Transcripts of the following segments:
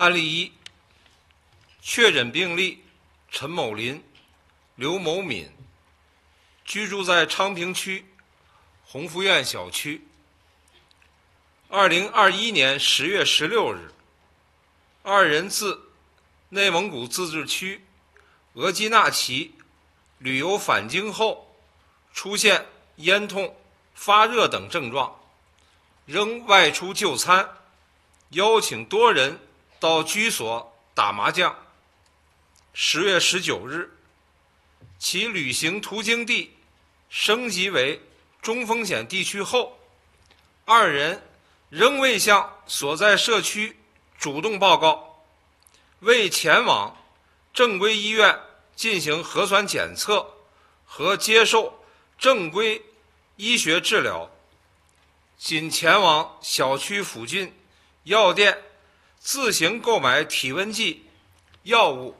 案例一：确诊病例陈某林、刘某敏，居住在昌平区鸿福苑小区。二零二一年十月十六日，二人自内蒙古自治区额济纳旗旅游返京后，出现咽痛、发热等症状，仍外出就餐，邀请多人到居所打麻将。十月十九日，其旅行途经地升级为中风险地区后，二人。仍未向所在社区主动报告，未前往正规医院进行核酸检测和接受正规医学治疗，仅前往小区附近药店自行购买体温计、药物。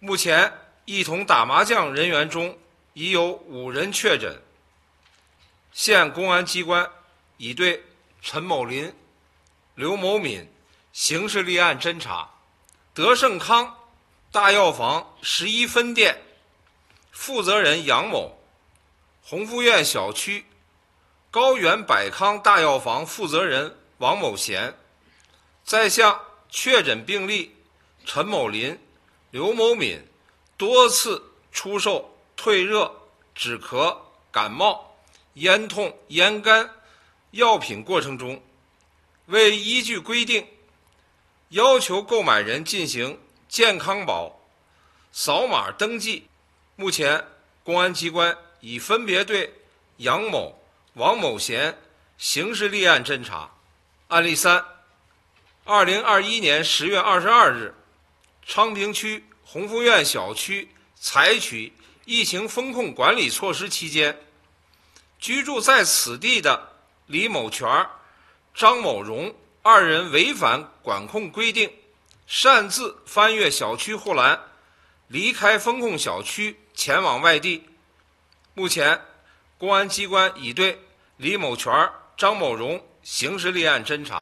目前，一同打麻将人员中已有五人确诊，现公安机关。已对陈某林、刘某敏刑事立案侦查。德胜康大药房十一分店负责人杨某，鸿福苑小区高原百康大药房负责人王某贤，在向确诊病例陈某林、刘某敏多次出售退热、止咳、感冒、咽痛、咽干。药品过程中，未依据规定要求购买人进行健康宝扫码登记，目前公安机关已分别对杨某、王某贤刑事立案侦查。案例三：二零二一年十月二十二日，昌平区鸿福苑小区采取疫情风控管理措施期间，居住在此地的。李某全、张某荣二人违反管控规定，擅自翻越小区护栏，离开风控小区前往外地。目前，公安机关已对李某全、张某荣刑事立案侦查。